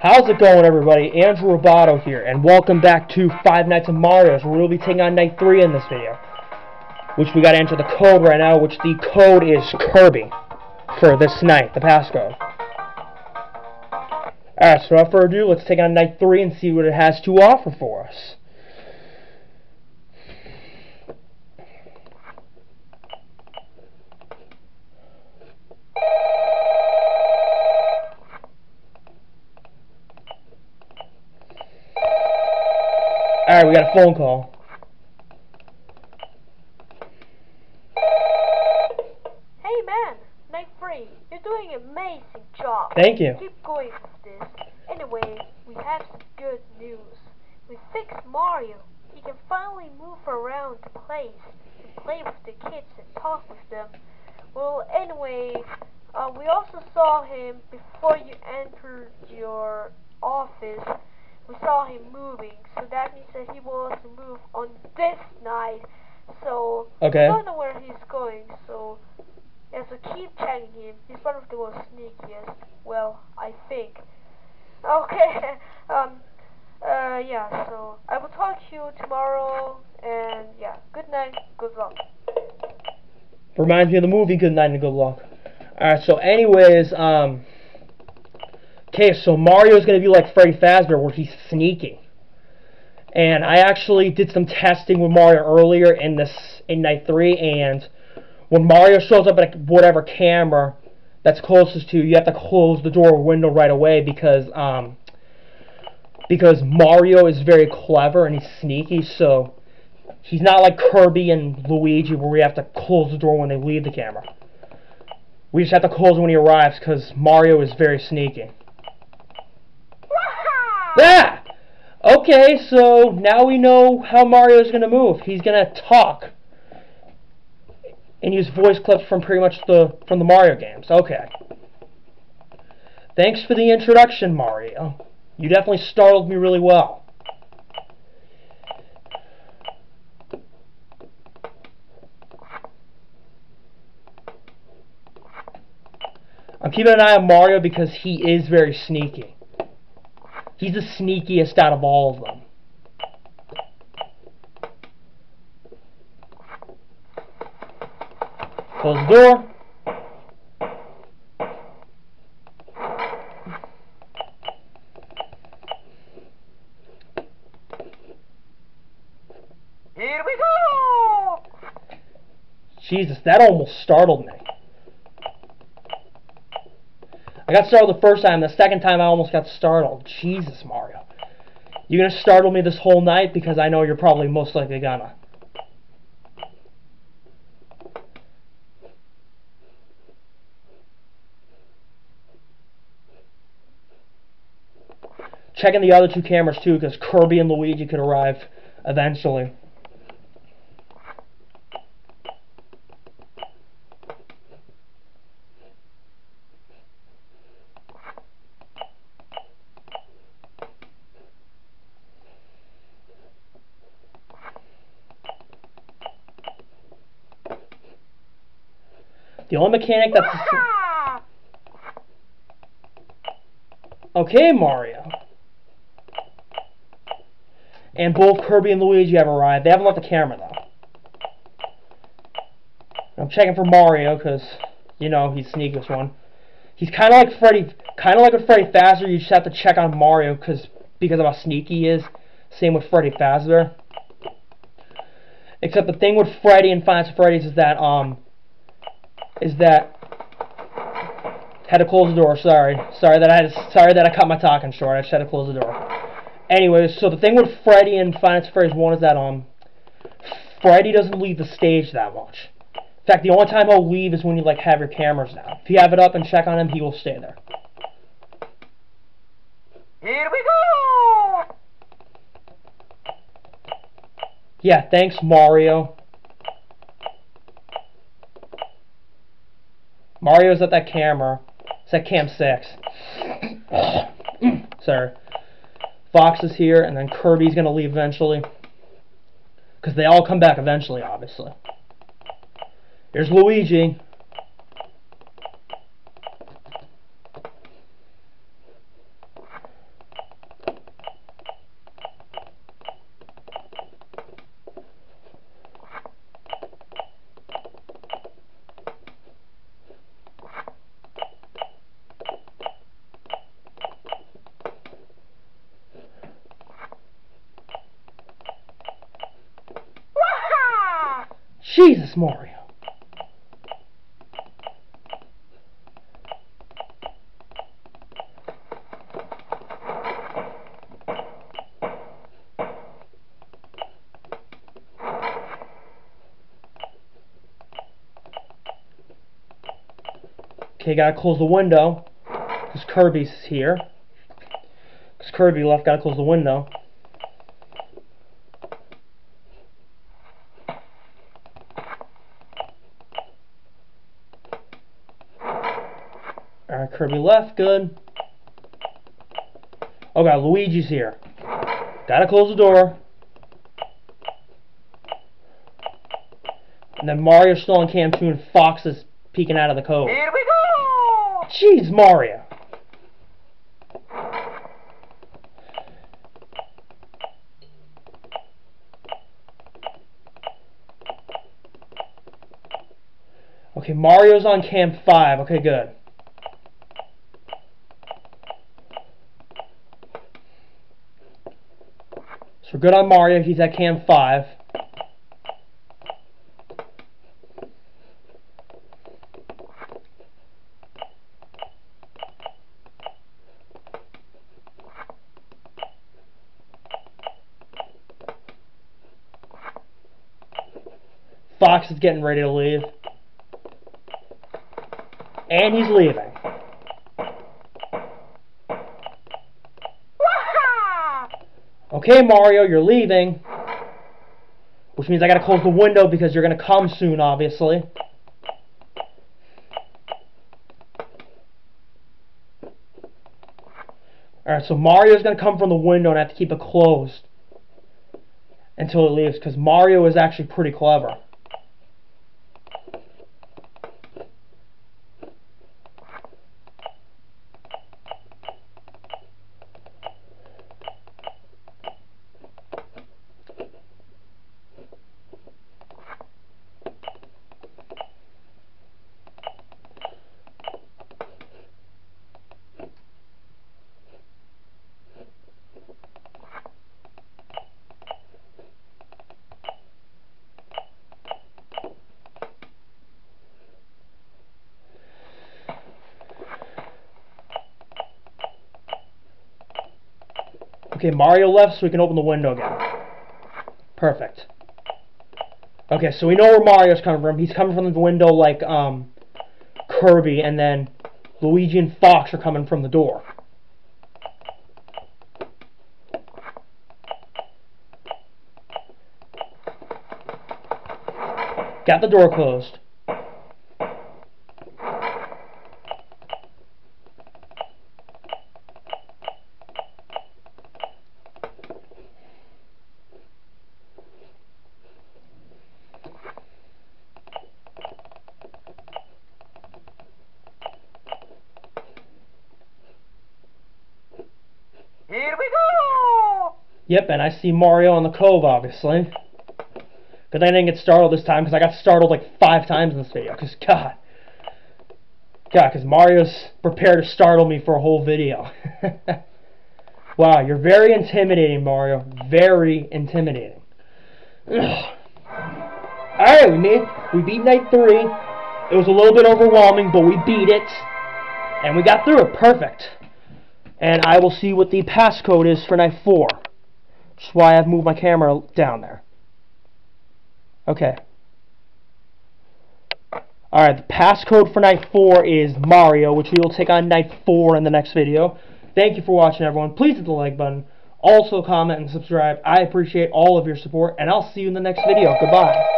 How's it going, everybody? Andrew Ribaudo here, and welcome back to Five Nights at Mario's, where we'll be taking on Night 3 in this video. Which we gotta enter the code right now, which the code is Kirby. For this night, the passcode. Alright, so without further ado, let's take on Night 3 and see what it has to offer for us. Alright, we got a phone call. Hey man, night three. You're doing an amazing job. Thank you. Keep going with this. Anyway, we have some good news. We fixed Mario. He can finally move around the place and play with the kids and talk with them. Well, anyway, uh, we also saw him before you entered your office. We saw him moving, so that means that he wants to move on this night. So, Okay. I don't know where he's going, so yeah, so keep checking him. He's one of the most sneakiest. Well, I think. Okay. um. Uh. Yeah. So I will talk to you tomorrow. And yeah. Good night. Good luck. Reminds me of the movie Good Night and Good Luck. Alright, so anyways, um... Okay, so Mario's gonna be like Freddy Fazbear where he's sneaking. And I actually did some testing with Mario earlier in this, in Night 3, and when Mario shows up at whatever camera that's closest to you, you have to close the door or window right away because, um... Because Mario is very clever and he's sneaky, so He's not like Kirby and Luigi where we have to close the door when they leave the camera. We just have to close when he arrives because Mario is very sneaky. Ah! Okay, so now we know how Mario is going to move. He's going to talk and use voice clips from pretty much the from the Mario games. Okay. Thanks for the introduction, Mario. You definitely startled me really well. I'm keeping an eye on Mario because he is very sneaky. He's the sneakiest out of all of them. Close the door. Here we go. Jesus, that almost startled me. I got startled the first time. The second time, I almost got startled. Jesus, Mario. You're gonna startle me this whole night? Because I know you're probably most likely gonna. Checking the other two cameras too, because Kirby and Luigi could arrive eventually. The only mechanic that's okay, Mario. And both Kirby and Luigi have arrived. They haven't left the camera though. I'm checking for Mario because you know he's the sneakiest one. He's kind of like Freddy, kind of like with Freddy Fazbear. You just have to check on Mario because because of how sneaky he is. Same with Freddy Fazbear. Except the thing with Freddy and at Freddy's is that um is that had to close the door. Sorry, sorry that I had to, sorry that I cut my talking short. I just had to close the door. Anyways, so the thing with Freddy and at Freddy's one is that um Freddy doesn't leave the stage that much. In fact, the only time he'll leave is when you like have your cameras down. If you have it up and check on him, he will stay there. Here we go. Yeah, thanks Mario. Mario's at that camera. It's at cam 6. Sorry. Fox is here, and then Kirby's gonna leave eventually. Because they all come back eventually, obviously. Here's Luigi. Mario. Okay, gotta close the window. Because Kirby's here. Because Kirby left, gotta close the window. Alright, Kirby left, good. Oh god, Luigi's here. Gotta close the door. And then Mario's still on cam 2 and Fox is peeking out of the cove. Here we go! Jeez, Mario. Okay, Mario's on cam 5. Okay, good. Good on Mario. He's at cam 5. Fox is getting ready to leave. And he's leaving. Okay, Mario, you're leaving. Which means I gotta close the window because you're gonna come soon, obviously. Alright, so Mario's gonna come from the window and I have to keep it closed until it leaves because Mario is actually pretty clever. Okay, Mario left so we can open the window again. Perfect. Okay, so we know where Mario's coming from. He's coming from the window like um, Kirby, and then Luigi and Fox are coming from the door. Got the door closed. Here we go! Yep, and I see Mario on the cove, obviously. Thing I didn't get startled this time, because I got startled like five times in this video, because God. God, because Mario's prepared to startle me for a whole video. wow, you're very intimidating, Mario. Very intimidating. Alright, we made, we beat night three. It was a little bit overwhelming, but we beat it. And we got through it. Perfect. And I will see what the passcode is for night four. Is why I've moved my camera down there. Okay. Alright, the passcode for night four is Mario, which we will take on night four in the next video. Thank you for watching, everyone. Please hit the like button. Also, comment and subscribe. I appreciate all of your support, and I'll see you in the next video. Goodbye.